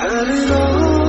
I don't know